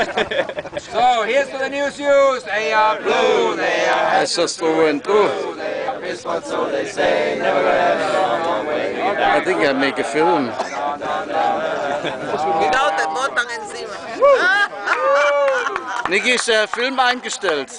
So, here's to the news news. They are blue, they are That's through and through. but so they say. Never gonna a long way. I think I make a film. Without the bottom encima. Niki ist der Film eingestellt.